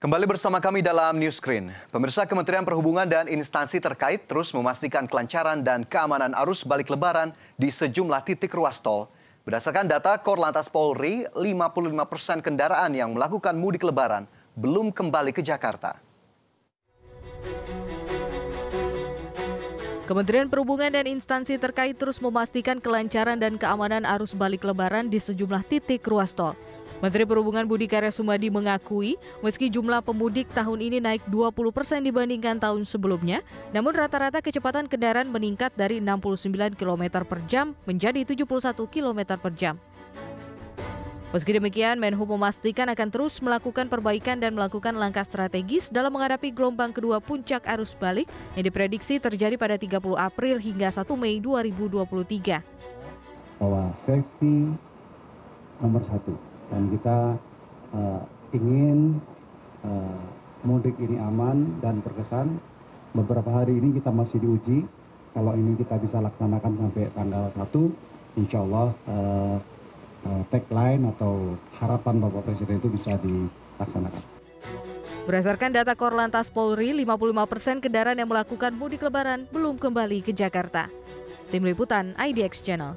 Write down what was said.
Kembali bersama kami dalam News Screen. Pemirsa Kementerian Perhubungan dan instansi terkait terus memastikan kelancaran dan keamanan arus balik lebaran di sejumlah titik ruas tol. Berdasarkan data Korlantas Polri, 55 persen kendaraan yang melakukan mudik lebaran belum kembali ke Jakarta. Kementerian Perhubungan dan instansi terkait terus memastikan kelancaran dan keamanan arus balik lebaran di sejumlah titik ruas tol. Menteri Perhubungan Budi Karya Sumadi mengakui meski jumlah pemudik tahun ini naik 20 persen dibandingkan tahun sebelumnya, namun rata-rata kecepatan kendaraan meningkat dari 69 km per jam menjadi 71 km per jam. Meski demikian, Menhub memastikan akan terus melakukan perbaikan dan melakukan langkah strategis dalam menghadapi gelombang kedua puncak arus balik yang diprediksi terjadi pada 30 April hingga 1 Mei 2023. Bahwa safety nomor satu dan kita uh, ingin uh, mudik ini aman dan berkesan. Beberapa hari ini kita masih diuji. Kalau ini kita bisa laksanakan sampai tanggal 1, insya Allah uh, uh, tagline atau harapan Bapak Presiden itu bisa dilaksanakan. Berdasarkan data Korlantas Polri, 55 persen kendaraan yang melakukan mudik lebaran belum kembali ke Jakarta. Tim Liputan IDX Channel.